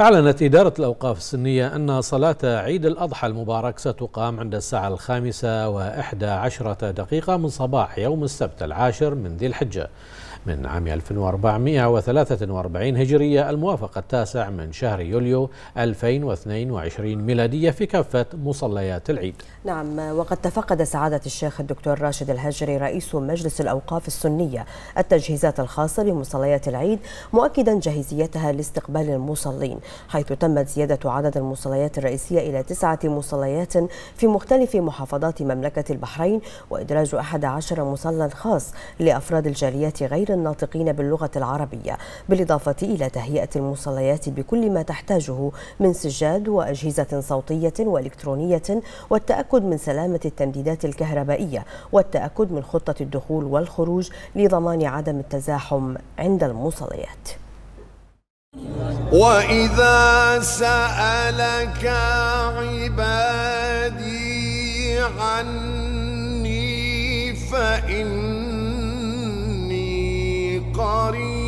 أعلنت إدارة الأوقاف السنية أن صلاة عيد الأضحى المبارك ستقام عند الساعة الخامسة وإحدى عشرة دقيقة من صباح يوم السبت العاشر من ذي الحجة. من عام 1443 هجرية الموافق التاسع من شهر يوليو 2022 ميلادية في كافة مصليات العيد. نعم وقد تفقد سعادة الشيخ الدكتور راشد الهجري رئيس مجلس الأوقاف السنية التجهيزات الخاصة بمصليات العيد مؤكدا جاهزيتها لاستقبال المصلين حيث تمت زيادة عدد المصليات الرئيسية إلى تسعة مصليات في مختلف محافظات مملكة البحرين وإدراج 11 مصلى خاص لأفراد الجاليات غير الناطقين باللغة العربية بالإضافة إلى تهيئة المصليات بكل ما تحتاجه من سجاد وأجهزة صوتية وإلكترونية والتأكد من سلامة التمديدات الكهربائية والتأكد من خطة الدخول والخروج لضمان عدم التزاحم عند المصليات. وإذا سألك عبادي عني فإن الآخرين